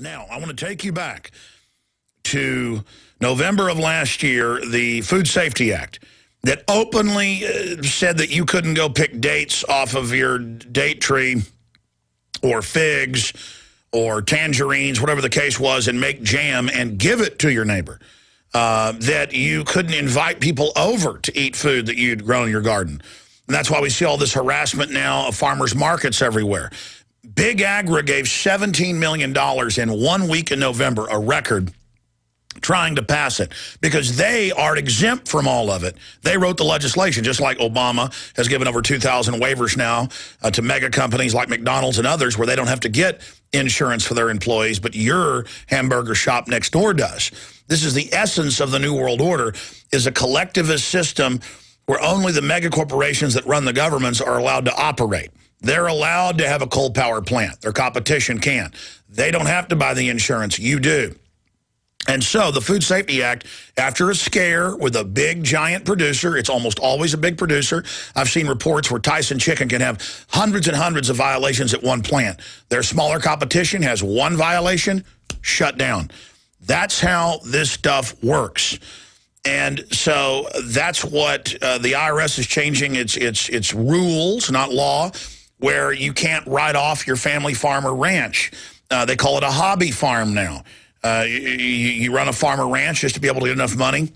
Now, I want to take you back to November of last year, the Food Safety Act that openly uh, said that you couldn't go pick dates off of your date tree or figs or tangerines, whatever the case was, and make jam and give it to your neighbor. Uh, that you couldn't invite people over to eat food that you'd grown in your garden. And that's why we see all this harassment now of farmers markets everywhere. Big Agra gave $17 million in one week in November, a record, trying to pass it because they are exempt from all of it. They wrote the legislation, just like Obama has given over 2,000 waivers now uh, to mega companies like McDonald's and others where they don't have to get insurance for their employees, but your hamburger shop next door does. This is the essence of the New World Order, is a collectivist system where only the mega corporations that run the governments are allowed to operate. They're allowed to have a coal power plant. Their competition can't. They don't have to buy the insurance. You do. And so the Food Safety Act, after a scare with a big, giant producer, it's almost always a big producer. I've seen reports where Tyson Chicken can have hundreds and hundreds of violations at one plant. Their smaller competition has one violation, shut down. That's how this stuff works. And so that's what uh, the IRS is changing its, its, its rules, not law, where you can't write off your family farm or ranch. Uh, they call it a hobby farm now. Uh, you, you, run a farm or ranch just to be able to get enough money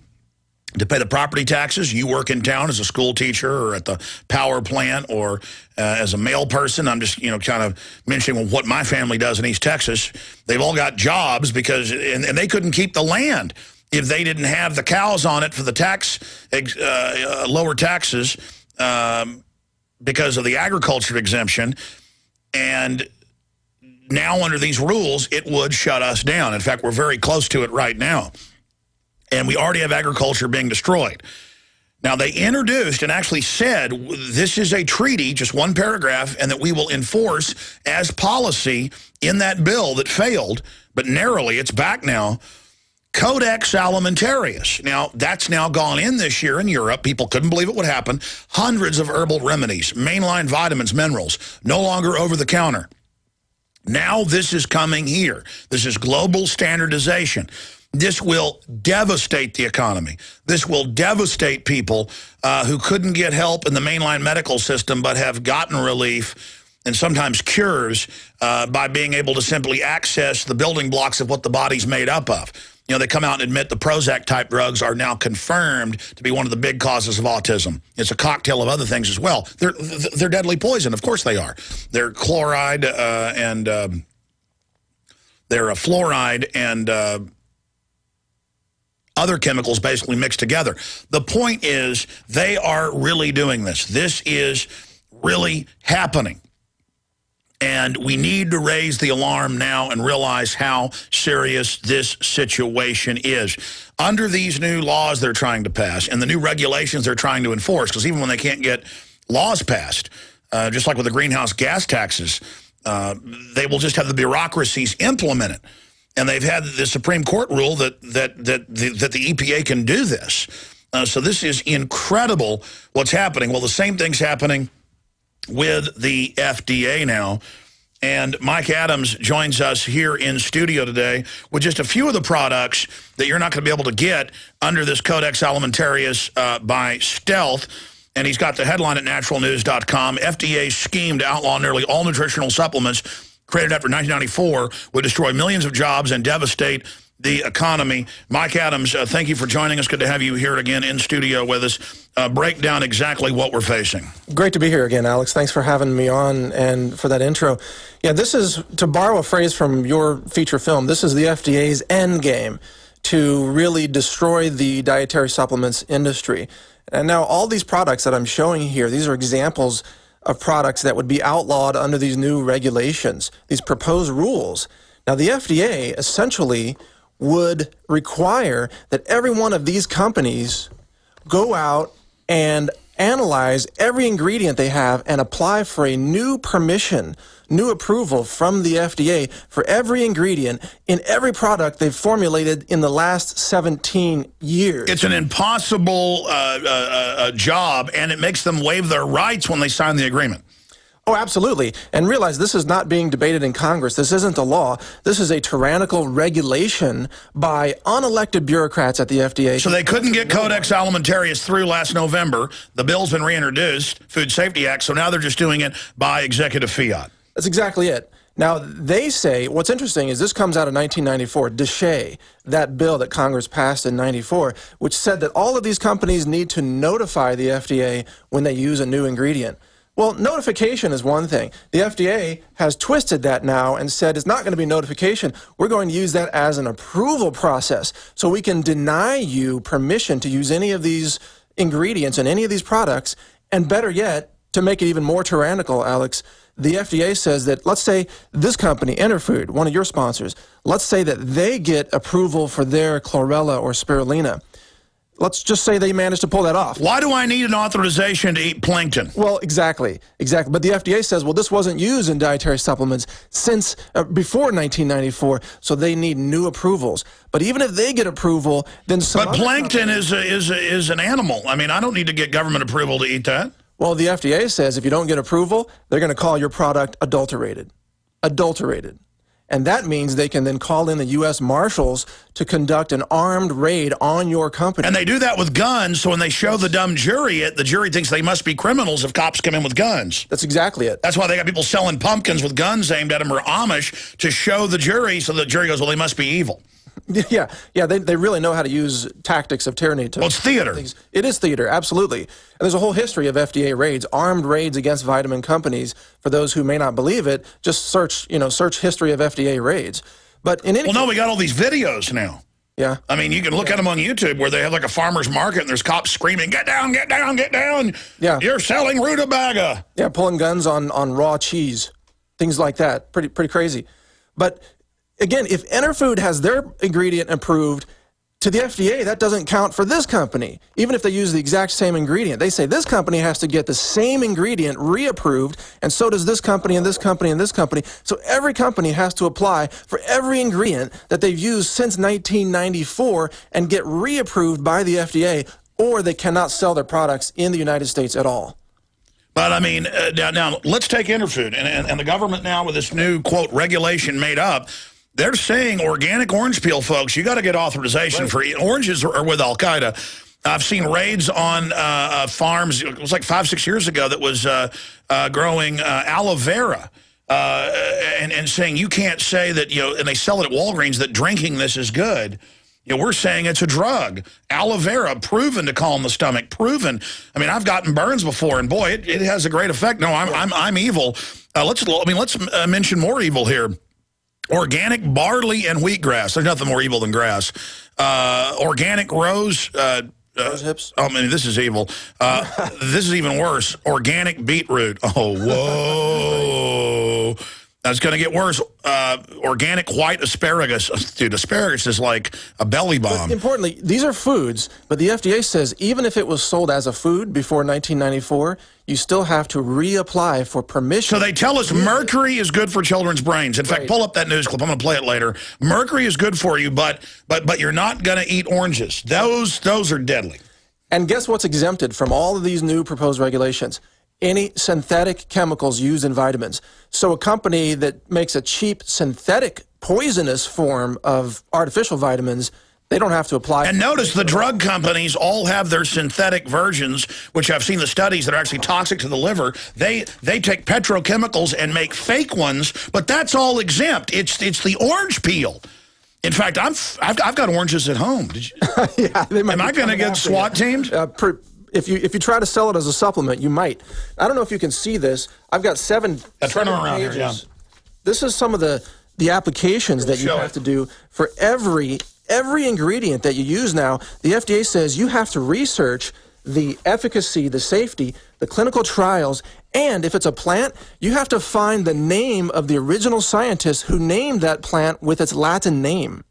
to pay the property taxes. You work in town as a school teacher or at the power plant or uh, as a mail person. I'm just, you know, kind of mentioning what my family does in East Texas. They've all got jobs because, and, and they couldn't keep the land if they didn't have the cows on it for the tax, uh, uh, lower taxes um, because of the agriculture exemption. And now under these rules, it would shut us down. In fact, we're very close to it right now. And we already have agriculture being destroyed. Now, they introduced and actually said this is a treaty, just one paragraph, and that we will enforce as policy in that bill that failed, but narrowly, it's back now, Codex Alimentarius. Now, that's now gone in this year in Europe. People couldn't believe it would happen. Hundreds of herbal remedies, mainline vitamins, minerals, no longer over the counter. Now this is coming here. This is global standardization. This will devastate the economy. This will devastate people uh, who couldn't get help in the mainline medical system but have gotten relief and sometimes cures uh, by being able to simply access the building blocks of what the body's made up of. You know, they come out and admit the Prozac-type drugs are now confirmed to be one of the big causes of autism. It's a cocktail of other things as well. They're, they're deadly poison. Of course they are. They're chloride uh, and um, they're a fluoride and uh, other chemicals basically mixed together. The point is they are really doing this. This is really happening. And we need to raise the alarm now and realize how serious this situation is. Under these new laws they're trying to pass and the new regulations they're trying to enforce, because even when they can't get laws passed, uh, just like with the greenhouse gas taxes, uh, they will just have the bureaucracies implement it. And they've had the Supreme Court rule that that that the, that the EPA can do this. Uh, so this is incredible what's happening. Well, the same thing's happening with the FDA now. And Mike Adams joins us here in studio today with just a few of the products that you're not going to be able to get under this Codex Alimentarius uh, by stealth. And he's got the headline at naturalnews.com. FDA scheme to outlaw nearly all nutritional supplements created after 1994 would destroy millions of jobs and devastate the economy. Mike Adams, uh, thank you for joining us. Good to have you here again in studio with us. Uh, break down exactly what we're facing. Great to be here again, Alex. Thanks for having me on and for that intro. Yeah, this is, to borrow a phrase from your feature film, this is the FDA's end game to really destroy the dietary supplements industry. And now all these products that I'm showing here, these are examples of products that would be outlawed under these new regulations, these proposed rules. Now the FDA essentially would require that every one of these companies go out and analyze every ingredient they have and apply for a new permission, new approval from the FDA for every ingredient in every product they've formulated in the last 17 years. It's an impossible uh, uh, uh, job, and it makes them waive their rights when they sign the agreement. Oh, absolutely. And realize this is not being debated in Congress. This isn't the law. This is a tyrannical regulation by unelected bureaucrats at the FDA. So they couldn't get Codex Alimentarius through last November. The bill's been reintroduced, Food Safety Act, so now they're just doing it by executive fiat. That's exactly it. Now, they say, what's interesting is this comes out of 1994, DSHEA, that bill that Congress passed in 94, which said that all of these companies need to notify the FDA when they use a new ingredient. Well, notification is one thing. The FDA has twisted that now and said it's not going to be notification. We're going to use that as an approval process. So we can deny you permission to use any of these ingredients in any of these products. And better yet, to make it even more tyrannical, Alex, the FDA says that, let's say this company, Enerfood, one of your sponsors, let's say that they get approval for their chlorella or spirulina. Let's just say they managed to pull that off. Why do I need an authorization to eat plankton? Well, exactly, exactly. But the FDA says, well, this wasn't used in dietary supplements since uh, before 1994, so they need new approvals. But even if they get approval, then some. But plankton is a, is a, is an animal. I mean, I don't need to get government approval to eat that. Well, the FDA says if you don't get approval, they're going to call your product adulterated. Adulterated. And that means they can then call in the U.S. Marshals to conduct an armed raid on your company. And they do that with guns, so when they show the dumb jury it, the jury thinks they must be criminals if cops come in with guns. That's exactly it. That's why they got people selling pumpkins with guns aimed at them or Amish to show the jury so the jury goes, well, they must be evil. Yeah, yeah, they, they really know how to use tactics of tyranny. To well, it's theater. Things. It is theater, absolutely. And there's a whole history of FDA raids, armed raids against vitamin companies. For those who may not believe it, just search, you know, search history of FDA raids. But in any well, no, we got all these videos now. Yeah. I mean, you can look yeah. at them on YouTube where they have like a farmer's market and there's cops screaming, get down, get down, get down. Yeah. You're selling rutabaga. Yeah, pulling guns on, on raw cheese, things like that. Pretty, pretty crazy. But again, if Enerfood has their ingredient approved to the FDA, that doesn't count for this company, even if they use the exact same ingredient. They say this company has to get the same ingredient reapproved, and so does this company and this company and this company. So every company has to apply for every ingredient that they've used since 1994 and get reapproved by the FDA, or they cannot sell their products in the United States at all. But, I mean, uh, now, now, let's take Enerfood, and, and, and the government now with this new, quote, regulation made up, they're saying organic orange peel, folks, you got to get authorization right. for oranges are with Al Qaeda. I've seen raids on uh, uh, farms. It was like five, six years ago that was uh, uh growing uh, aloe vera. Uh, and, and saying you can't say that, you know, and they sell it at Walgreens that drinking this is good. You know, we're saying it's a drug. Aloe vera, proven to calm the stomach, proven. I mean, I've gotten burns before, and boy, it, it has a great effect. No, I'm, I'm, I'm evil. let's, I mean, let's mention more evil here organic barley and wheatgrass. There's nothing more evil than grass. Uh, organic rose. Uh, uh, rose hips. Oh, I mean, this is evil. Uh, this is even worse. Organic beetroot. Oh, whoa. That's going to get worse. Uh, organic white asparagus. Dude, asparagus is like a belly bomb. But importantly, these are foods, but the FDA says even if it was sold as a food before 1994, you still have to reapply for permission. So they tell us mercury is good for children's brains. In fact, right. pull up that news clip. I'm going to play it later. Mercury is good for you, but but but you're not going to eat oranges. Those those are deadly. And guess what's exempted from all of these new proposed regulations? Any synthetic chemicals used in vitamins. So a company that makes a cheap synthetic poisonous form of artificial vitamins they don't have to apply. And notice the drug companies all have their synthetic versions, which I've seen the studies that are actually toxic to the liver. They they take petrochemicals and make fake ones, but that's all exempt. It's it's the orange peel. In fact, I'm I've, I've got oranges at home. yeah, am I going to get SWAT teamed? Uh, if you if you try to sell it as a supplement, you might. I don't know if you can see this. I've got seven. Yeah, turn around pages. here. Yeah. This is some of the the applications that you have it. to do for every every ingredient that you use now. The FDA says you have to research the efficacy, the safety, the clinical trials, and if it's a plant, you have to find the name of the original scientist who named that plant with its Latin name.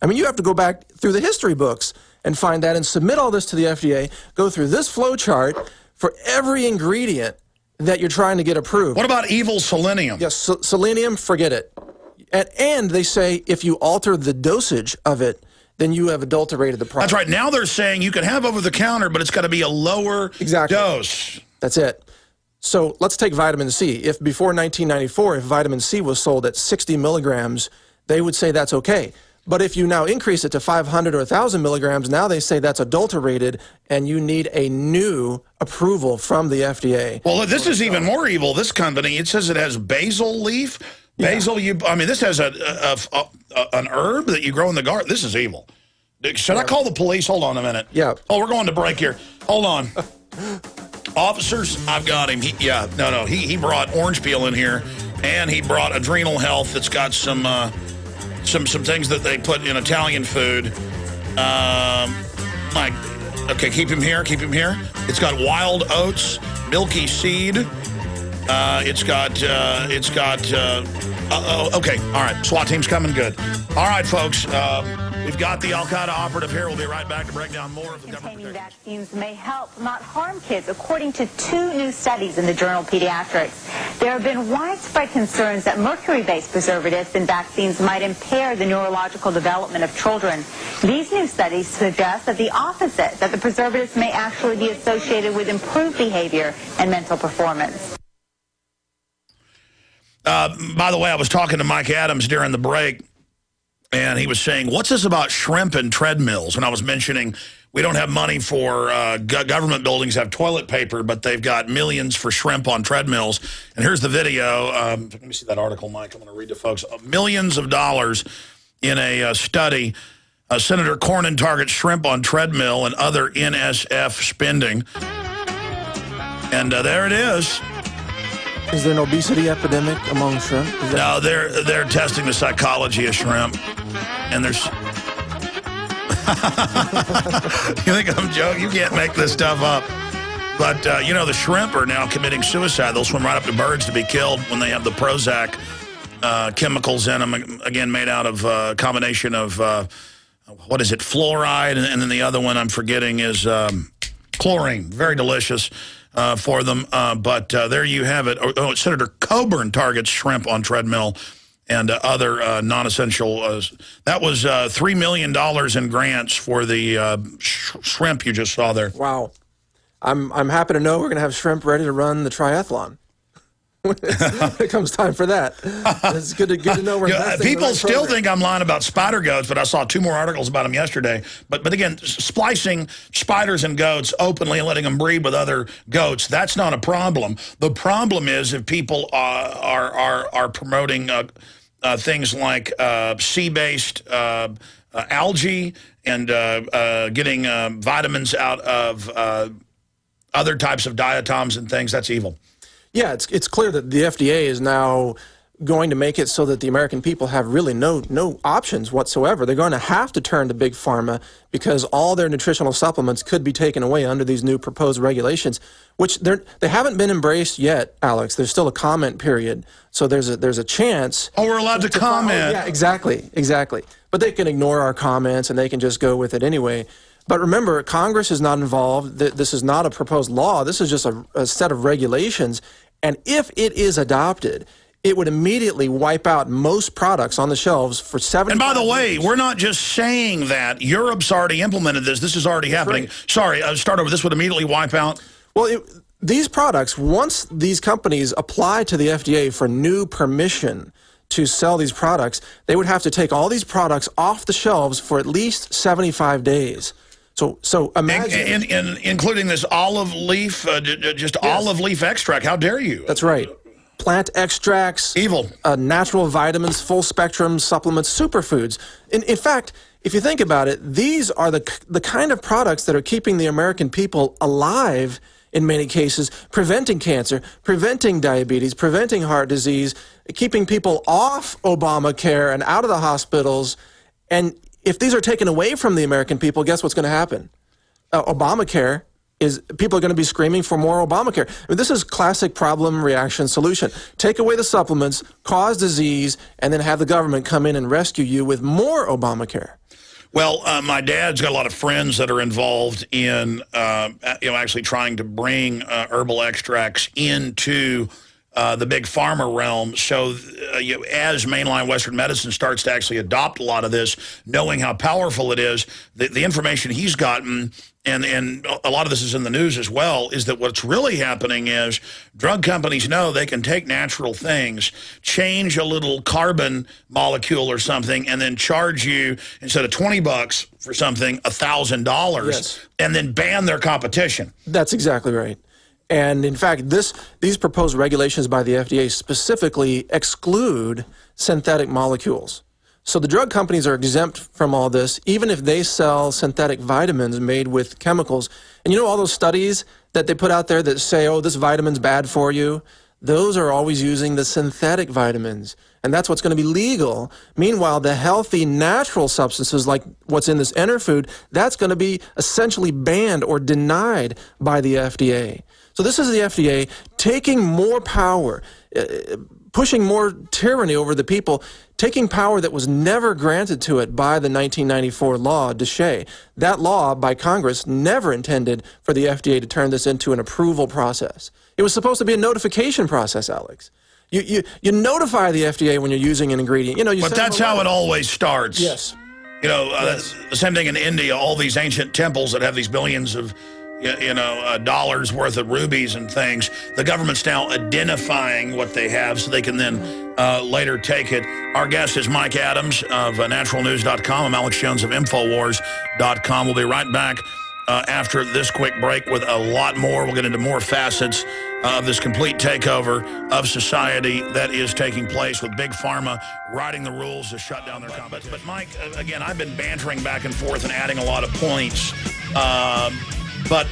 I mean, you have to go back through the history books and find that and submit all this to the FDA, go through this flow chart for every ingredient that you're trying to get approved. What about evil selenium? Yes, selenium, forget it. And, and they say if you alter the dosage of it, then you have adulterated the product. That's right. Now they're saying you can have over the counter, but it's got to be a lower exactly. dose. That's it. So let's take vitamin C. If before 1994, if vitamin C was sold at 60 milligrams, they would say that's okay. But if you now increase it to 500 or 1,000 milligrams, now they say that's adulterated and you need a new approval from the FDA. Well, this is even more evil. This company, it says it has basil leaf. Basil, yeah. you, I mean, this has a, a, a, a, an herb that you grow in the garden. This is evil. Should I call the police? Hold on a minute. Yeah. Oh, we're going to break here. Hold on. Officers, I've got him. He, yeah, no, no. He, he brought orange peel in here, and he brought adrenal health that's got some uh, some some things that they put in Italian food. Um, like, okay, keep him here. Keep him here. It's got wild oats, milky seed. Uh, it's got uh, it's got. Uh, uh, okay, all right. SWAT team's coming. Good. All right, folks. We've got the Al Qaeda operative here. We'll be right back to break down more of the Containing vaccines may help, not harm kids, according to two new studies in the journal Pediatrics. There have been widespread concerns that mercury-based preservatives in vaccines might impair the neurological development of children. These new studies suggest that the opposite, that the preservatives may actually be associated with improved behavior and mental performance. Uh, by the way, I was talking to Mike Adams during the break and he was saying, what's this about shrimp and treadmills? And I was mentioning we don't have money for uh, government buildings have toilet paper, but they've got millions for shrimp on treadmills. And here's the video. Um, let me see that article, Mike. I'm going to read to folks. Uh, millions of dollars in a uh, study. Uh, Senator Coburn targets shrimp on treadmill and other NSF spending. And uh, there it is. Is there an obesity epidemic among shrimp? No, they're they're testing the psychology of shrimp, and there's. you think I'm joking? You can't make this stuff up. But, uh, you know, the shrimp are now committing suicide. They'll swim right up to birds to be killed when they have the Prozac uh, chemicals in them, again, made out of a uh, combination of, uh, what is it, fluoride, and, and, then the other one I'm forgetting is um, chlorine. Very delicious uh, for them. Uh, but uh, there you have it. Oh, oh, Senator Coburn targets shrimp on treadmill and uh, other uh, non-essential. That was $3 million in grants for the sh shrimp you just saw there. Wow. I'm, I'm happy to know we're going to have shrimp ready to run the triathlon. When it comes time for that. It's good to, good to know we're yeah, People right still program. think I'm lying about spider goats, but I saw two more articles about them yesterday. But but again, splicing spiders and goats openly and letting them breed with other goats, that's not a problem. The problem is if people uh, are, are, are promoting uh, uh, things like uh, sea-based uh, uh, algae and getting vitamins out of other types of diatoms and things, that's evil. Yeah, it's it's clear that the FDA is now going to make it so that the American people have really no no options whatsoever. They're going to have to turn to big pharma because all their nutritional supplements could be taken away under these new proposed regulations, which they're they haven't been embraced yet, Alex. There's still a comment period, so there's a there's a chance. Oh, we're allowed to, to comment. yeah, exactly, exactly. But they can ignore our comments and they can just go with it anyway. But remember, Congress is not involved. This is not a proposed law. This is just a, a set of regulations. And if it is adopted, it would immediately wipe out most products on the shelves for seven. And by the way, we're not just saying that. Europe's already implemented this. This is already happening. Right. Sorry, I'll start over. This would immediately wipe out. Well, it, these products, once these companies apply to the FDA for new permission to sell these products, they would have to take all these products off the shelves for at least 75 days. So, so imagine, in, in, in, including this olive leaf, uh, just yes. olive leaf extract. How dare you? That's right. Plant extracts, evil, uh, natural vitamins, full spectrum supplements, superfoods. In, in fact, if you think about it, these are the the kind of products that are keeping the American people alive in many cases, preventing cancer, preventing diabetes, preventing heart disease, keeping people off Obamacare and out of the hospitals. And if these are taken away from the American people, guess what's going to happen? Uh, Obamacare is people are going to be screaming for more Obamacare. I mean, this is classic problem reaction solution. Take away the supplements, cause disease, and then have the government come in and rescue you with more Obamacare. Well, uh, my dad's got a lot of friends that are involved in, uh, you know, actually trying to bring uh, herbal extracts into uh, the big pharma realm. So uh, you, as mainline Western medicine starts to actually adopt a lot of this, knowing how powerful it is, the, the information he's gotten and, and a lot of this is in the news as well, is that what's really happening is drug companies know they can take natural things, change a little carbon molecule or something, and then charge you, instead of 20 bucks for something, $1,000, yes. and then ban their competition. That's exactly right. And in fact, this these proposed regulations by the FDA specifically exclude synthetic molecules. So the drug companies are exempt from all this, even if they sell synthetic vitamins made with chemicals. And you know all those studies that they put out there that say, oh, this vitamin's bad for you? Those are always using the synthetic vitamins. And that's what's going to be legal. Meanwhile, the healthy, natural substances like what's in this Enerfood, that's going to be essentially banned or denied by the FDA. So this is the FDA taking more power, uh, pushing more tyranny over the people, taking power that was never granted to it by the 1994 law, DSHEA. That law by Congress never intended for the FDA to turn this into an approval process. It was supposed to be a notification process, Alex. You, you, you notify the FDA when you're using an ingredient. You know, you but that's how it always starts. Yes. You know, uh, yes. the same thing in India, all these ancient temples that have these billions of you know, uh, dollars worth of rubies and things. The government's now identifying what they have so they can then uh, later take it. Our guest is Mike Adams of uh, naturalnews.com. I'm Alex Jones of Infowars.com. We'll be right back uh, after this quick break with a lot more. We'll get into more facets of this complete takeover of society that is taking place with Big Pharma writing the rules to shut down their competition. But, Mike, again, I've been bantering back and forth and adding a lot of points. Um, but,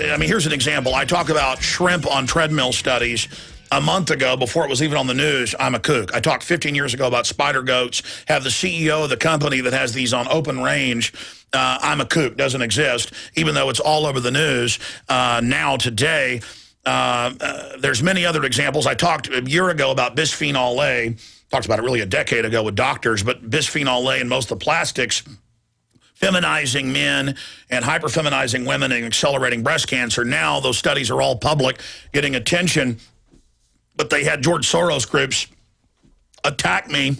I mean, here's an example. I talk about shrimp on treadmill studies a month ago, before it was even on the news, I'm a kook. I talked 15 years ago about spider goats, have the CEO of the company that has these on open range. Uh, I'm a kook, doesn't exist, even though it's all over the news uh, now today. Uh, uh there's many other examples. I talked a year ago about bisphenol A, talked about it really a decade ago with doctors, but bisphenol A and most of the plastics feminizing men and hyperfeminizing women and accelerating breast cancer. Now those studies are all public, getting attention. But they had George Soros groups attack me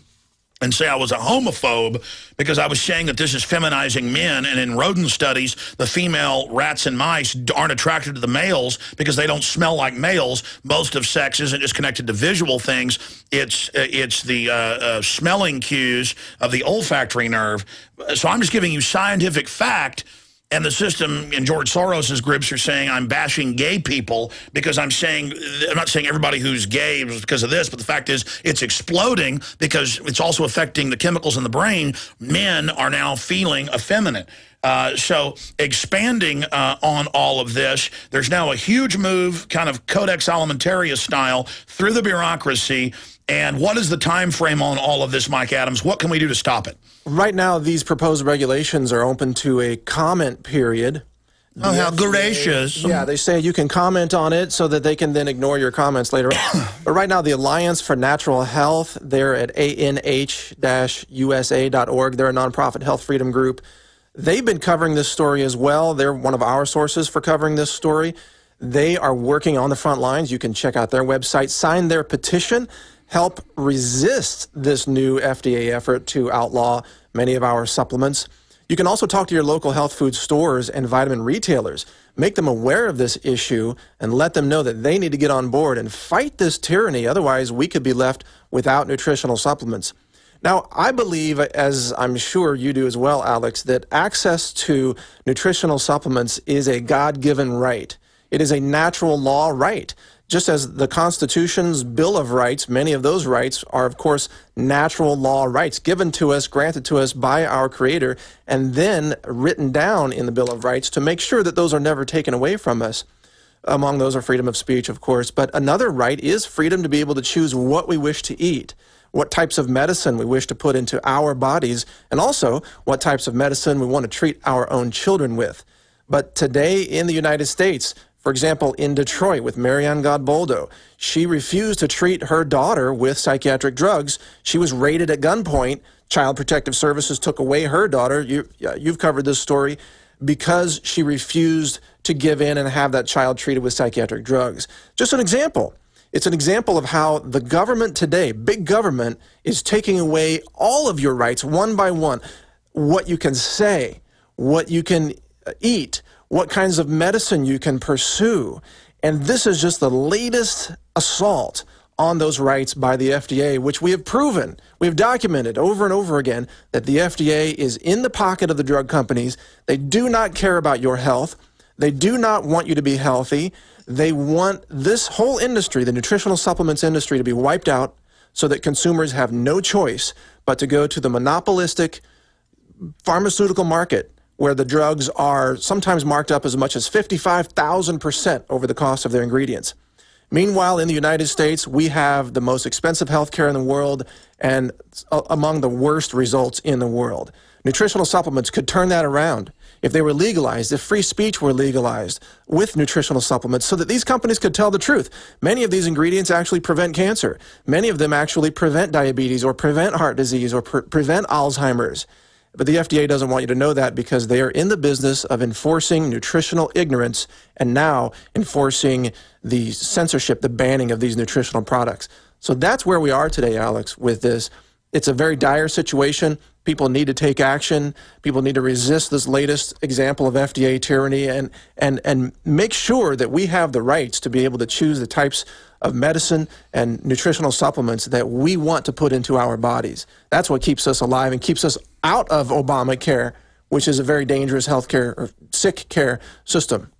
and say I was a homophobe because I was saying that this is feminizing men. And in rodent studies, the female rats and mice aren't attracted to the males because they don't smell like males. Most of sex isn't just connected to visual things. It's, uh, it's the uh, uh, smelling cues of the olfactory nerve. So I'm just giving you scientific fact and the system and George Soros's groups are saying I'm bashing gay people because I'm saying, I'm not saying everybody who's gay is because of this, but the fact is it's exploding because it's also affecting the chemicals in the brain. Men are now feeling effeminate. Uh, so expanding uh, on all of this, there's now a huge move, kind of Codex Alimentarius style, through the bureaucracy. And what is the time frame on all of this, Mike Adams? What can we do to stop it? Right now, these proposed regulations are open to a comment period. Oh, how gracious. Yeah, they say you can comment on it so that they can then ignore your comments later on. but right now, the Alliance for Natural Health, they're at anh-usa.org. They're a nonprofit health freedom group. They've been covering this story as well. They're one of our sources for covering this story. They are working on the front lines. You can check out their website, sign their petition help resist this new FDA effort to outlaw many of our supplements. You can also talk to your local health food stores and vitamin retailers. Make them aware of this issue and let them know that they need to get on board and fight this tyranny. Otherwise, we could be left without nutritional supplements. Now, I believe, as I'm sure you do as well, Alex, that access to nutritional supplements is a God given right. It is a natural law right. Just as the Constitution's Bill of Rights, many of those rights are, of course, natural law rights given to us, granted to us by our Creator, and then written down in the Bill of Rights to make sure that those are never taken away from us. Among those are freedom of speech, of course. But another right is freedom to be able to choose what we wish to eat, what types of medicine we wish to put into our bodies, and also what types of medicine we want to treat our own children with. But today in the United States, for example, in Detroit with Maryanne Godboldo, she refused to treat her daughter with psychiatric drugs. She was raided at gunpoint. Child Protective Services took away her daughter. You, you've covered this story because she refused to give in and have that child treated with psychiatric drugs. Just an example. It's an example of how the government today, big government, is taking away all of your rights one by one. What you can say, what you can uh, eat, what kinds of medicine you can pursue. And this is just the latest assault on those rights by the FDA, which we have proven, we have documented over and over again that the FDA is in the pocket of the drug companies. They do not care about your health. They do not want you to be healthy. They want this whole industry, the nutritional supplements industry, to be wiped out so that consumers have no choice but to go to the monopolistic pharmaceutical market where the drugs are sometimes marked up as much as 55,000% over the cost of their ingredients. Meanwhile, in the United States, we have the most expensive health care in the world and among the worst results in the world. Nutritional supplements could turn that around if they were legalized, if free speech were legalized with nutritional supplements, so that these companies could tell the truth. Many of these ingredients actually prevent cancer. Many of them actually prevent diabetes or prevent heart disease or pre prevent Alzheimer's. But the FDA doesn't want you to know that because they are in the business of enforcing nutritional ignorance and now enforcing the censorship, the banning of these nutritional products. So that's where we are today, Alex, with this. It's a very dire situation. People need to take action. People need to resist this latest example of FDA tyranny and, and, and make sure that we have the rights to be able to choose the types of medicine and nutritional supplements that we want to put into our bodies. That's what keeps us alive and keeps us out of Obamacare, which is a very dangerous healthcare or sick care system.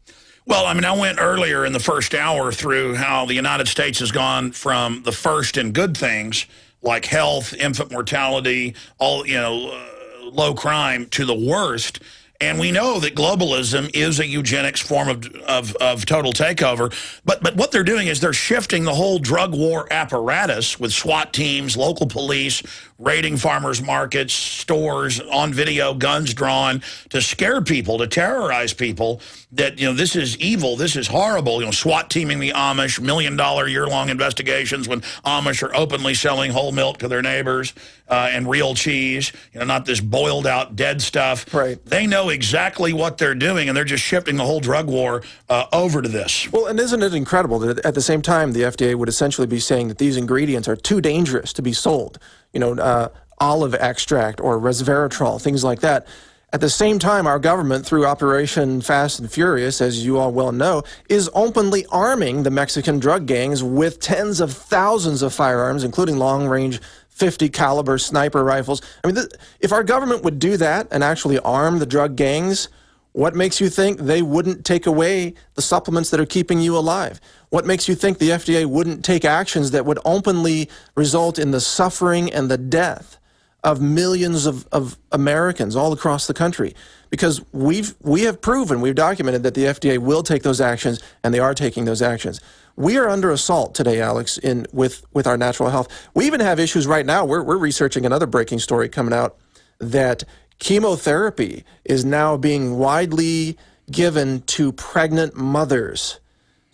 Well, I mean, I went earlier in the first hour through how the United States has gone from the first in good things like health, infant mortality, all, you know, uh, low crime to the worst. And we know that globalism is a eugenics form of, of, of, total takeover. But, but what they're doing is they're shifting the whole drug war apparatus with SWAT teams, local police, raiding farmers markets, stores, on video, guns drawn, to scare people, to terrorize people that, you know, this is evil, this is horrible. You know, SWAT teaming the Amish, million-dollar year-long investigations when Amish are openly selling whole milk to their neighbors uh, and real cheese, you know, not this boiled-out dead stuff. Right. They know exactly what they're doing, and they're just shifting the whole drug war uh, over to this. Well, and isn't it incredible that at the same time the FDA would essentially be saying that these ingredients are too dangerous to be sold? You know, uh, olive extract or resveratrol, things like that. At the same time, our government, through Operation Fast and Furious, as you all well know, is openly arming the Mexican drug gangs with tens of thousands of firearms, including long-range 50 caliber sniper rifles. I mean, if our government would do that and actually arm the drug gangs, what makes you think they wouldn't take away the supplements that are keeping you alive? What makes you think the FDA wouldn't take actions that would openly result in the suffering and the death of millions of, of Americans all across the country? Because we've, we have proven, we've documented that the FDA will take those actions, and they are taking those actions. We are under assault today, Alex, in, with, with our natural health. We even have issues right now. We're, we're researching another breaking story coming out that chemotherapy is now being widely given to pregnant mothers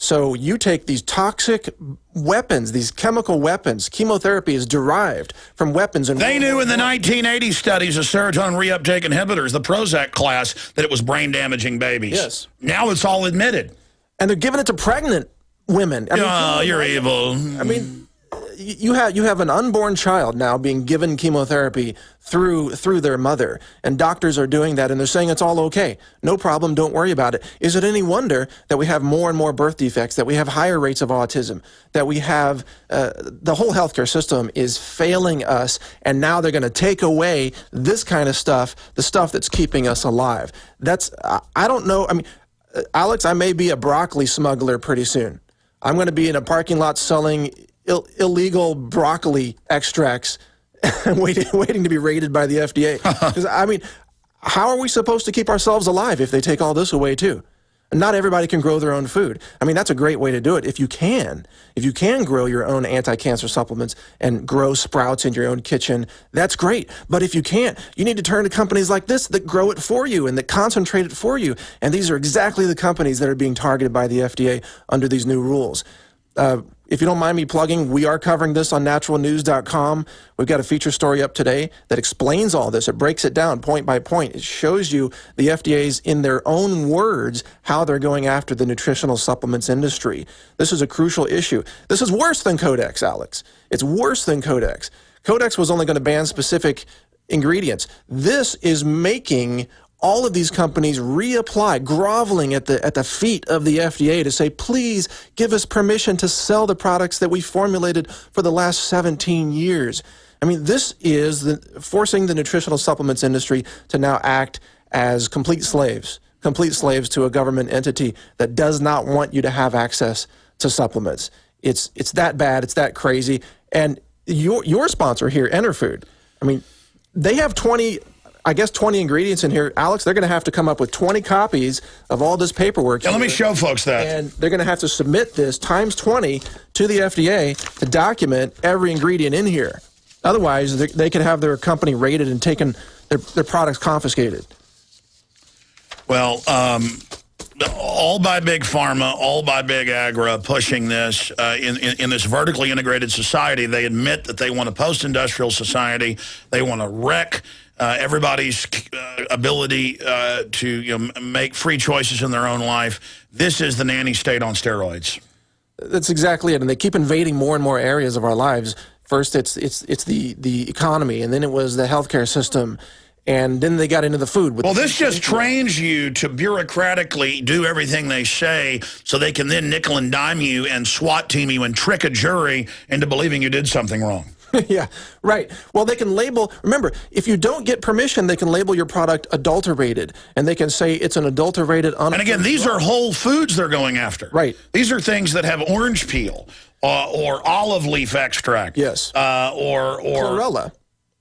so you take these toxic weapons, these chemical weapons. Chemotherapy is derived from weapons. And they knew in the 1980 studies of serotonin reuptake inhibitors, the Prozac class, that it was brain damaging babies. Yes. Now it's all admitted. And they're giving it to pregnant women. I mean, oh, you're evil. I mean, you have you have an unborn child now being given chemotherapy through through their mother and doctors are doing that and they're saying it's all okay. No problem don't worry about it. Is it any wonder that we have more and more birth defects that we have higher rates of autism that we have uh, the whole healthcare system is failing us and now they're going to take away this kind of stuff the stuff that's keeping us alive? That's I, don't know i mean uh, alex i may be a broccoli smuggler pretty soon. I'm going to be in a parking lot selling Ill illegal broccoli extracts waiting, waiting to be raided by the FDA. Because I mean, how are we supposed to keep ourselves alive if they take all this away too? Not everybody can grow their own food. I mean, that's a great way to do it if you can. If you can grow your own anti-cancer supplements and grow sprouts in your own kitchen, that's great. But if you can't, you need to turn to companies like this that grow it for you and that concentrate it for you. And these are exactly the companies that are being targeted by the FDA under these new rules. Uh, if you don't mind me plugging, we are covering this on naturalnews.com. We've got a feature story up today that explains all this. It breaks it down point by point. It shows you the FDA's, in their own words, how they're going after the nutritional supplements industry. This is a crucial issue. This is worse than Codex, Alex. It's worse than Codex. Codex was only going to ban specific ingredients. This is making all of these companies reapply, groveling at the at the feet of the FDA to say, please give us permission to sell the products that we formulated for the last 17 years. I mean, this is the, forcing the nutritional supplements industry to now act as complete slaves, complete slaves to a government entity that does not want you to have access to supplements. It's it's that bad. It's that crazy. And your your sponsor here, Enerfood, I mean, they have 20 I guess 20 ingredients in here. Alex, they're going to have to come up with 20 copies of all this paperwork. Yeah, let me show folks that. And they're going to have to submit this times 20 to the FDA to document every ingredient in here. Otherwise, they, they could have their company raided and taken their, their products confiscated. Well, um, all by big pharma, all by big agra, pushing this uh, in, in, in this vertically integrated society. They admit that they want a post-industrial society. They want to wreck uh, everybody's uh, ability uh, to you know, make free choices in their own life. This is the nanny state on steroids. That's exactly it, and they keep invading more and more areas of our lives. First, it's it's it's the the economy, and then it was the healthcare system, and then they got into the food. well, this just trains you to bureaucratically do everything they say so they can then nickel and dime you and SWAT team you and trick a jury into believing you did something wrong. yeah, right. Well, they can label, remember, if you don't get permission, they can label your product adulterated, and they can say it's an adulterated, And again, these are whole foods they're going after. Right. These are things that have orange peel uh, or olive leaf extract. Yes. Uh, or, or... Chlorella.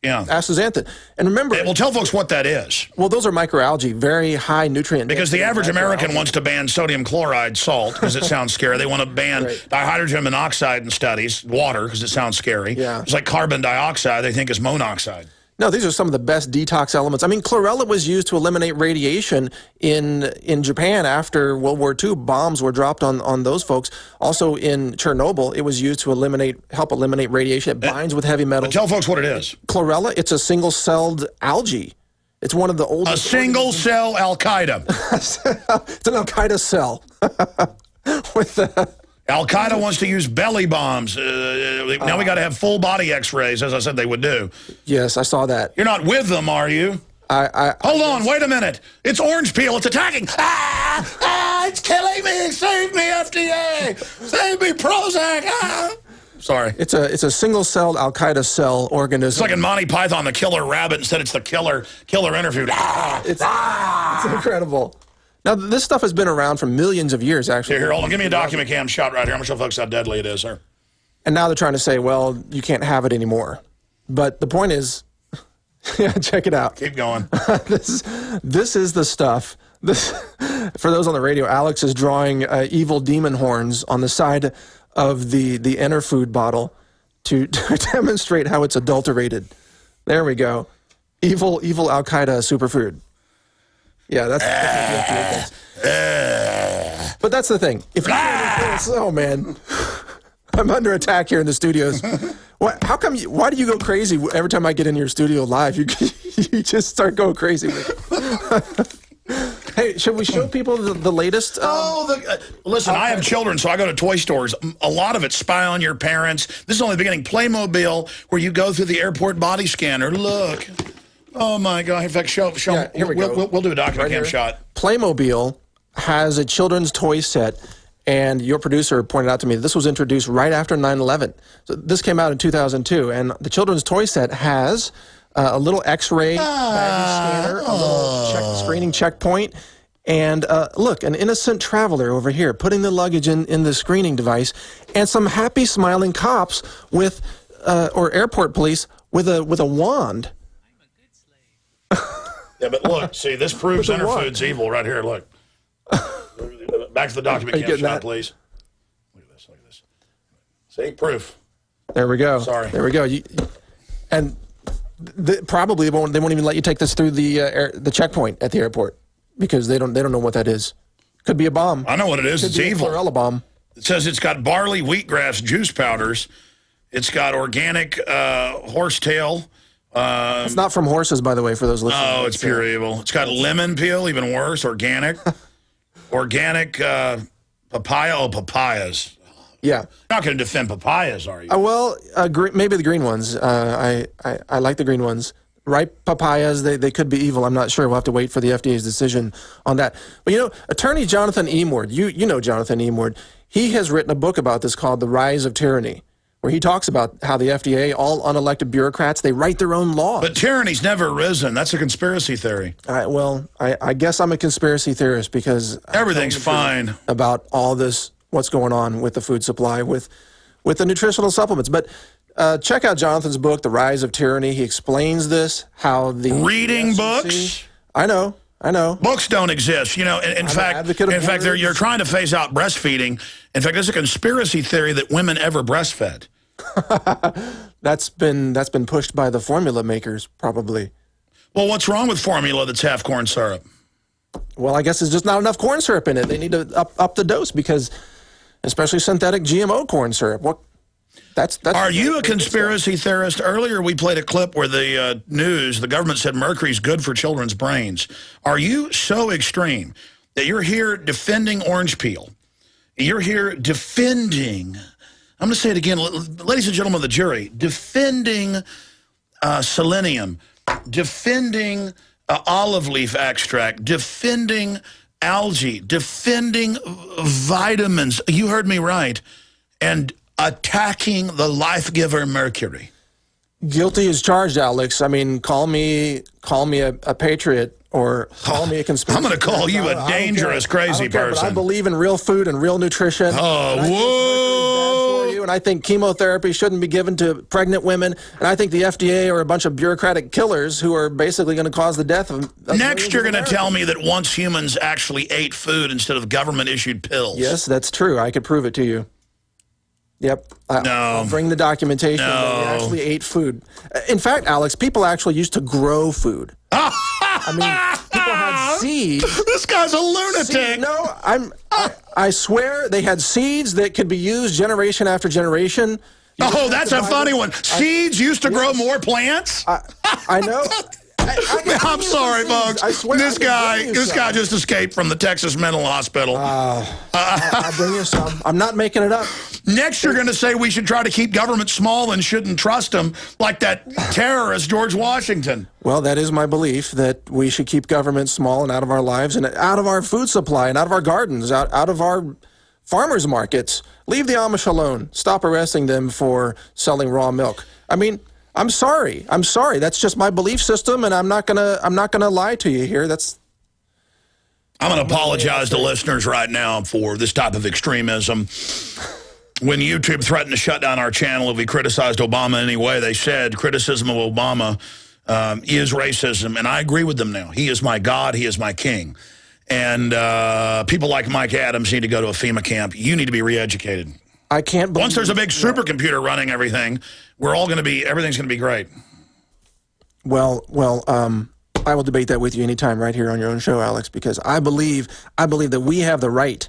Yeah. Astaxanthin. And remember... Well, tell folks what that is. Well, those are microalgae, very high nutrient. Because the average American wants to ban sodium chloride salt because it sounds scary. They want to ban right. dihydrogen monoxide in studies, water, because it sounds scary. Yeah. It's like carbon dioxide they think is monoxide. No, these are some of the best detox elements. I mean, chlorella was used to eliminate radiation in in Japan after World War II. Bombs were dropped on, on those folks. Also in Chernobyl, it was used to eliminate help eliminate radiation. It eh, binds with heavy metals. tell folks what it is. Chlorella, it's a single-celled algae. It's one of the oldest. A single cell Al Qaeda. it's an Al Qaeda cell. with the Al Qaeda wants to use belly bombs. Uh, now uh, we got to have full body X-rays, as I said they would do. Yes, I saw that. You're not with them, are you? I, I hold I on, wait a minute. It's orange peel. It's attacking. Ah, ah, it's killing me. Save me, FDA. Save me, Prozac. Ah. Sorry. It's a it's a single-celled Al Qaeda cell organism. It's like in Monty Python, the killer rabbit. Instead, it's the killer killer interview. Ah, it's, ah. it's incredible. Now, this stuff has been around for millions of years, actually. Here, here, hold on. Give me a document cam shot right here. I'm going to show folks how deadly it is, sir. And now they're trying to say, well, you can't have it anymore. But the point is, yeah, check it out. Keep going. this, is, this is the stuff. This, for those on the radio, Alex is drawing uh, evil demon horns on the side of the, the Enerfood bottle to, to demonstrate how it's adulterated. There we go. Evil, evil Al Qaeda superfood. Yeah, that's, that's uh, But that's the thing. If you oh man, I'm under attack here in the studios. What? How come? You, why do you go crazy every time I get in your studio live? You you just start going crazy. hey, should we show people the, the latest? Um, oh, the, uh, listen, I have children, so I go to toy stores. A lot of it spy on your parents. This is only the beginning. Playmobil, where you go through the airport body scanner. Look. Oh my God! In fact, show show. Yeah, here we we'll, go. We'll, we'll do a document right cam shot. Playmobil has a children's toy set, and your producer pointed out to me this was introduced right after 9/11. So this came out in 2002, and the children's toy set has uh, a little X-ray ah, scanner, a little check, screening checkpoint. And uh, look, an innocent traveler over here putting the luggage in, in the screening device, and some happy, smiling cops with, uh, or airport police with a with a wand yeah, but look, see, this proves Enerfood's evil right here. Look. Back to the document cam shot, please. Look at this. Look at this. See, proof. There we go. Sorry. There we go. You, and the, probably they won't, they won't even let you take this through the uh, air, the checkpoint at the airport because they don't they don't know what that is. Could be a bomb. I know what it is. Could it's evil. A chlorella bomb. It says it's got barley, wheatgrass, juice powders. It's got organic uh, horsetail um, it's not from horses, by the way, for those listening. Oh, it's pure evil. It's got lemon peel, even worse, organic. organic uh, papaya. Oh, papayas. Yeah. You're not going to defend papayas, are you? Uh, well, uh, maybe the green ones. Uh, I, I, I like the green ones. ripe papayas, they, they could be evil. I'm not sure. We'll have to wait for the FDA's decision on that. But you know, attorney Jonathan Emord, you, you know Jonathan Emord, he has written a book about this called The Rise of Tyranny where he talks about how the FDA, all unelected bureaucrats, they write their own laws. But tyranny's never risen. That's a conspiracy theory. I, well, I, I, guess I'm a conspiracy theorist because everything's fine about all this, what's going on with the food supply, with with the nutritional supplements. But uh, check out Jonathan's book, The Rise of Tyranny. He explains this, how the reading books. I know. I know. Books don't exist. You know, in, in fact, in fact, you're trying to phase out breastfeeding. In fact, there's a conspiracy theory that women ever breastfed. that's been that's been pushed by the formula makers, probably. Well, what's wrong with formula that's half corn syrup? Well, I guess there's just not enough corn syrup in it. They need to up up the dose because, especially synthetic GMO corn syrup. What that's, that's Are you a conspiracy theorist? Earlier, we played a clip where the uh, news, the government said mercury's good for children's brains. Are you so extreme that you're here defending orange peel? You're here defending, I'm going to say it again, ladies and gentlemen of the jury, defending uh, selenium, defending uh, olive leaf extract, defending algae, defending vitamins. You heard me right. And attacking the life giver Mercury. Guilty as charged, Alex. I mean, call me call me a, a patriot or call me a conspiracy. I'm going to call you a dangerous, crazy care, person. I believe in real food and real nutrition. Oh, whoa! And I think chemotherapy shouldn't be given to pregnant women. And I think the FDA are a bunch of bureaucratic killers who are basically going to cause the death of. of Next, you're going to tell me that once humans actually ate food instead of government issued pills. Yes, that's true. I could prove it to you. Yep. I, no. I'll bring the documentation. No. They actually ate food. In fact, Alex, people actually used to grow food. I mean, people had seeds. This guy's a lunatic. Seed, no, I'm. I, I, swear they had seeds that could be used generation after generation. You oh, that's a funny one. Seeds I, used to yes. grow more plants. I, I know. I, am sorry, folks. I swear this guy, this some. guy just escaped from the Texas Mental Hospital. Uh, uh, I'll bring you some. I'm not making it up. Next, you're going to say we should try to keep government small and shouldn't trust them, like that terrorist George Washington. Well, that is my belief that we should keep government small and out of our lives and out of our food supply and out of our gardens, out out of our farmers markets. Leave the Amish alone. Stop arresting them for selling raw milk. I mean, I'm sorry. I'm sorry. That's just my belief system, and I'm not gonna. I'm not gonna lie to you here. That's. I'm going to apologize to listeners right now for this type of extremism. When YouTube threatened to shut down our channel if we criticized Obama in any way, they said criticism of Obama um, is racism, and I agree with them now. He is my God. He is my king. And uh, people like Mike Adams need to go to a FEMA camp. You need to be re-educated. I can't Once there's a big supercomputer running everything, we're all going to be, everything's going to be great. Well, well, um, I will debate that with you anytime right here on your own show, Alex, because I believe, I believe that we have the right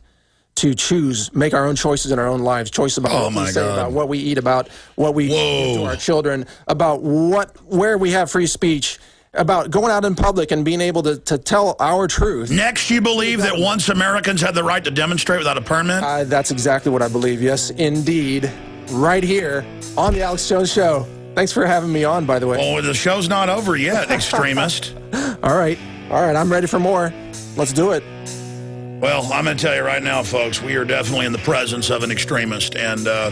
to choose, make our own choices in our own lives, choice about oh what we say, God. about what we eat, about what we give to our children, about what, where we have free speech, about going out in public and being able to, to tell our truth. Next, you believe that once Americans have the right to demonstrate without a permit? Uh, that's exactly what I believe, yes, indeed right here on the Alex Jones Show. Thanks for having me on, by the way. Oh, the show's not over yet, extremist. All right. All right, I'm ready for more. Let's do it. Well, I'm going to tell you right now, folks, we are definitely in the presence of an extremist, and uh,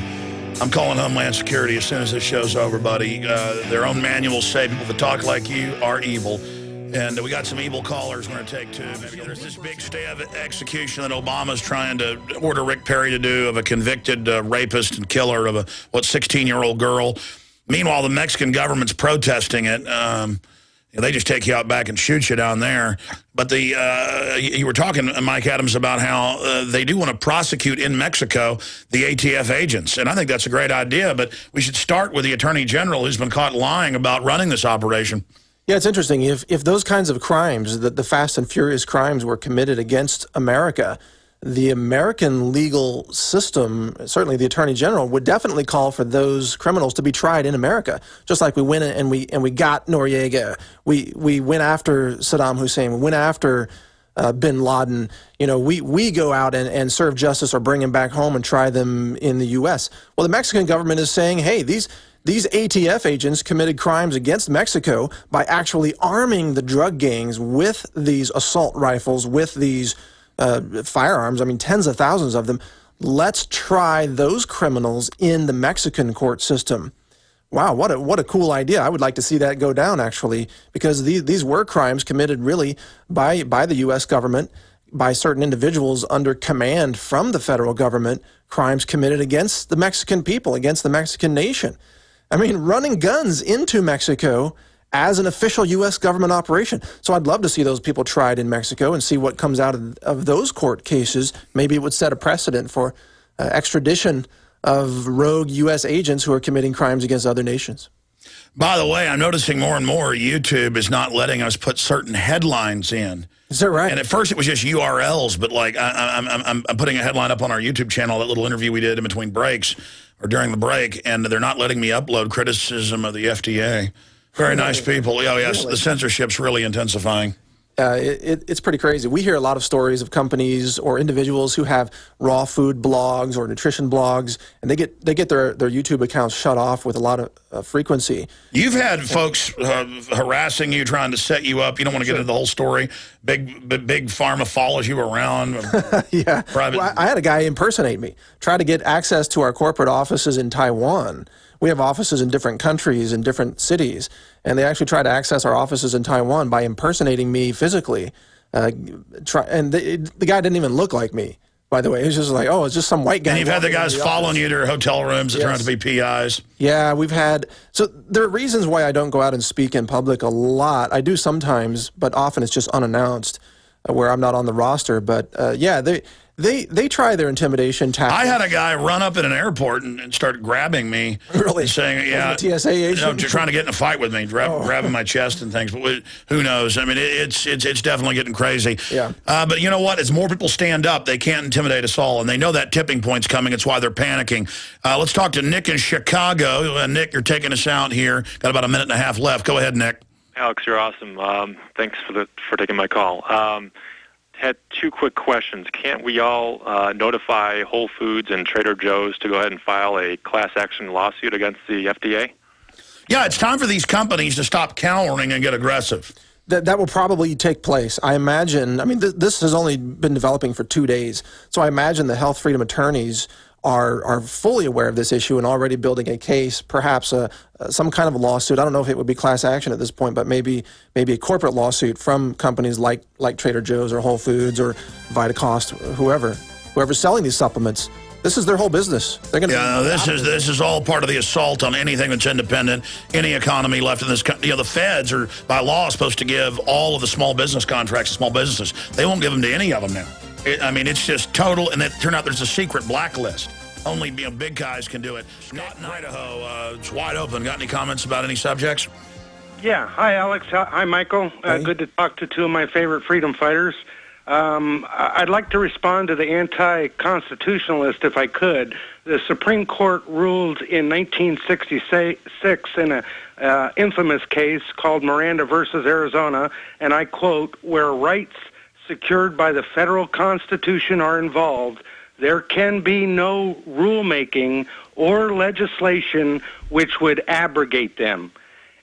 I'm calling Homeland Security as soon as this show's over, buddy. Uh, their own manuals say people that talk like you are evil. And we got some evil callers we're going to take, too. Maybe there's this big stay of execution that Obama's trying to order Rick Perry to do of a convicted uh, rapist and killer of a, what, 16-year-old girl. Meanwhile, the Mexican government's protesting it. Um, they just take you out back and shoot you down there. But the uh, you were talking, uh, Mike Adams, about how uh, they do want to prosecute in Mexico the ATF agents. And I think that's a great idea. But we should start with the Attorney General who's been caught lying about running this operation. Yeah, it's interesting. If if those kinds of crimes, the, the fast and furious crimes, were committed against America, the American legal system, certainly the Attorney General, would definitely call for those criminals to be tried in America. Just like we went and we and we got Noriega, we we went after Saddam Hussein, we went after uh, Bin Laden. You know, we we go out and, and serve justice or bring them back home and try them in the U.S. Well, the Mexican government is saying, hey, these these ATF agents committed crimes against Mexico by actually arming the drug gangs with these assault rifles, with these uh, firearms. I mean, tens of thousands of them. Let's try those criminals in the Mexican court system. Wow, what a what a cool idea! I would like to see that go down actually, because these these were crimes committed really by by the U.S. government, by certain individuals under command from the federal government. Crimes committed against the Mexican people, against the Mexican nation. I mean, running guns into Mexico as an official U.S. government operation. So I'd love to see those people tried in Mexico and see what comes out of, of those court cases. Maybe it would set a precedent for uh, extradition of rogue U.S. agents who are committing crimes against other nations. By the way, I'm noticing more and more YouTube is not letting us put certain headlines in. Is that right? And at first it was just URLs, but like I, am I'm, I'm putting a headline up on our YouTube channel, that little interview we did in between breaks or during the break, and they're not letting me upload criticism of the FDA. Very nice people. Oh, yes, really? the censorship's really intensifying uh, it, it's pretty crazy. We hear a lot of stories of companies or individuals who have raw food blogs or nutrition blogs, and they get they get their, their YouTube accounts shut off with a lot of uh, frequency. You've had folks uh, harassing you, trying to set you up. You don't want to sure. get into the whole story. Big big, big pharma follows you around. yeah. Well, I had a guy impersonate me, try to get access to our corporate offices in Taiwan we have offices in different countries in different cities, and they actually try to access our offices in Taiwan by impersonating me physically. Uh, try, and the, the guy didn't even look like me. By the way, was just like, oh, it's just some white guy. And you've had the guys the following you to your hotel rooms that yes. turn out to be PIs. Yeah, we've had. So there are reasons why I don't go out and speak in public a lot. I do sometimes, but often it's just unannounced, uh, where I'm not on the roster. But uh, yeah, they they they try their intimidation tactics. I had a guy run up in an airport and, and start grabbing me. Really? saying, yeah. TSA agent? You know, trying to get in a fight with me, grab, oh. grabbing my chest and things. But who knows? I mean, it, it's, it's, it's definitely getting crazy. Yeah. Uh, but you know what? As more people stand up, they can't intimidate us all. And they know that tipping point's coming. It's why they're panicking. Uh, let's talk to Nick in Chicago. Uh, Nick, you're taking us out here. Got about a minute and a half left. Go ahead, Nick. Alex, you're awesome. Um, thanks for the for taking my call. Um, had two quick questions. Can't we all uh, notify Whole Foods and Trader Joe's to go ahead and file a class action lawsuit against the FDA? Yeah, it's time for these companies to stop cowering and get aggressive. That, that will probably take place. I imagine, I mean, th this has only been developing for two days. So I imagine the health freedom attorneys are are fully aware of this issue and already building a case, perhaps a, a, some kind of a lawsuit. I don't know if it would be class action at this point, but maybe maybe a corporate lawsuit from companies like like Trader Joe's or Whole Foods or Vitacost, whoever whoever's selling these supplements. This is their whole business. They're going yeah, this is this is all part of the assault on anything that's independent, any economy left in this country. You know, the feds are by law supposed to give all of the small business contracts to small businesses. They won't give them to any of them now. It, I mean, it's just total, and it turned out there's a secret blacklist. Only you know, big guys can do it. Scott in Idaho, uh, it's wide open. Got any comments about any subjects? Yeah. Hi, Alex. Hi, Michael. Uh, good to talk to two of my favorite freedom fighters. Um, I'd like to respond to the anti-constitutionalist if I could. The Supreme Court ruled in 1966 in an uh, infamous case called Miranda versus Arizona, and I quote, where rights secured by the federal Constitution are involved, there can be no rulemaking or legislation which would abrogate them.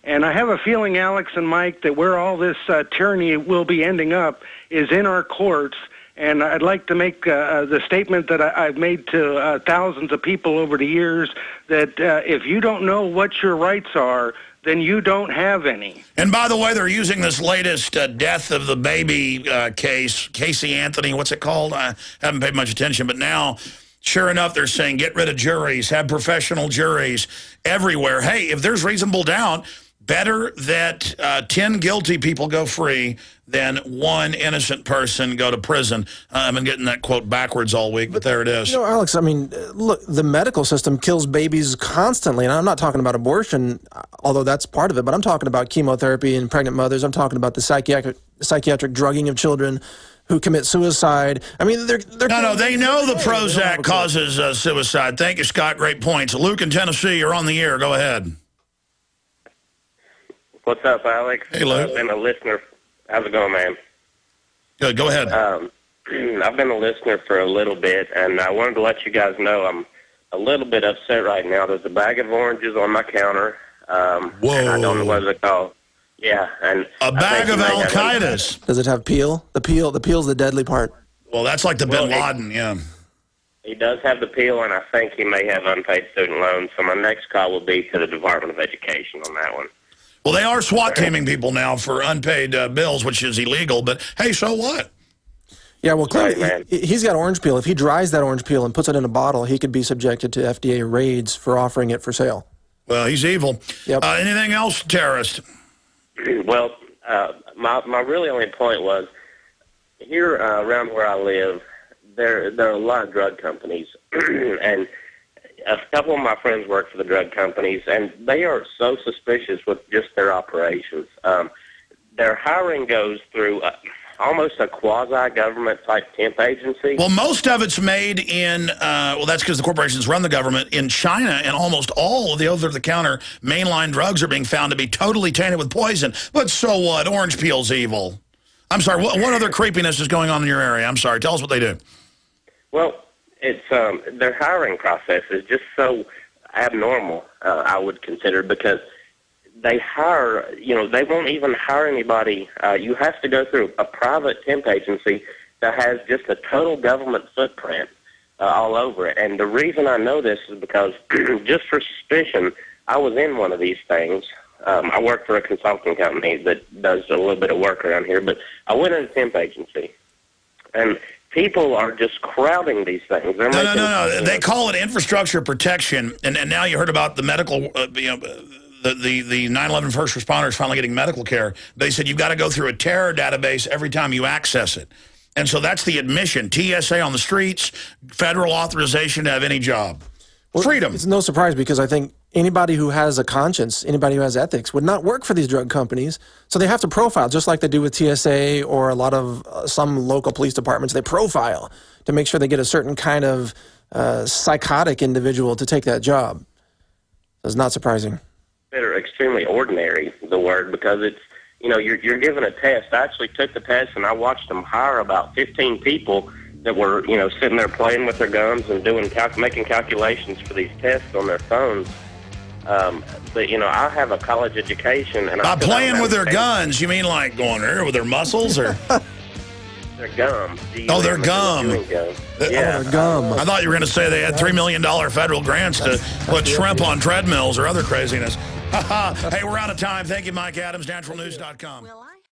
And I have a feeling, Alex and Mike, that where all this uh, tyranny will be ending up is in our courts. And I'd like to make uh, uh the statement that I, have made to uh, thousands of people over the years that uh, if you don't know what your rights are, then you don't have any. And by the way, they're using this latest uh, death of the baby uh, case, Casey Anthony, what's it called? I haven't paid much attention, but now, sure enough, they're saying get rid of juries, have professional juries everywhere. Hey, if there's reasonable doubt, better that uh, 10 guilty people go free than one innocent person go to prison. I've been getting that quote backwards all week, but there it is. You know, Alex, I mean, look, the medical system kills babies constantly, and I'm not talking about abortion, although that's part of it, but I'm talking about chemotherapy and pregnant mothers. I'm talking about the psychiatric, psychiatric drugging of children who commit suicide. I mean, they're... they're no, no, they know the Prozac causes uh, suicide. Thank you, Scott. Great points. Luke in Tennessee, you're on the air. Go ahead. What's up, Alex? Hey, Luke. I've been a listener. How's it going, man? Good. Go ahead. Um, I've been a listener for a little bit, and I wanted to let you guys know I'm a little bit upset right now. There's a bag of oranges on my counter. Um, Whoa. and I don't know what they're called. Yeah, and a bag of he may Al-Qaeda's. Does it have peel? The peel, the peel's the deadly part. Well, that's like the Well, Bin it- Laden, yeah. He does have the peel, and I think he may have unpaid student loans. So my next call will be to the Department of Education on that one. Well, they are SWAT teaming people now for unpaid uh, bills, which is illegal. But hey, so what? Yeah, well, clearly Right, he, he's got orange peel. If he dries that orange peel and puts it in a bottle, he could be subjected to FDA raids for offering it for sale. Well, he's evil. Yep. Uh, anything else, terrorist? well, uh, my my really only point was here uh, around where I live, there there are a lot of drug companies, and a couple of my friends work for the drug companies, and they are so suspicious with just their operations. Um, their hiring goes through uh, almost a quasi-government type temp agency. Well, most of it's made in, uh, well, that's because the corporations run the government in China, and almost all of the over-the-counter mainline drugs are being found to be totally tainted with poison. But so what? Orange peel's evil. I'm sorry, what, what other creepiness is going on in your area? I'm sorry, tell us what they do. Well, it's um, their hiring process is just so abnormal. Uh, I would consider because they hire, you know, they won't even hire anybody. Uh, you have to go through a private temp agency that has just a total government footprint uh, all over it. And the reason I know this is because just for suspicion, I was in one of these things. Um, I work for a consulting company that does a little bit of work around here, but I went in a temp agency, and people are just crowding these things. They're No, no, making- no, no. They call it infrastructure protection, and, and now you heard about the medical, uh, you know, the, the, the 9-11 first responders finally getting medical care. They said you've got to go through a terror database every time you access it. And so that's the admission. TSA on the streets, federal authorization to have any job. Freedom. It's no surprise because I think anybody who has a conscience, anybody who has ethics, would not work for these drug companies. So they have to profile, just like they do with TSA or a lot of uh, some local police departments. They profile to make sure they get a certain kind of uh, psychotic individual to take that job. It's not surprising. consider extremely ordinary, the word, because it's, you know, you're, you're given a test. I actually took the test and I watched them hire about 15 people that were, you know, sitting there playing with their guns and doing calc- making calculations for these tests on their phones. Um, but, you know, I have a college education. and I By still playing with their understand guns, you mean like going there with their muscles? or? Their gum. Oh, their G-U-M, gum. chewing gum. Oh, Yeah. their gum. I thought you were going to say they had $3 million federal grants to put shrimp on treadmills or other craziness. hey, we're out of time. Thank you, Mike Adams, naturalnews.com. Well, I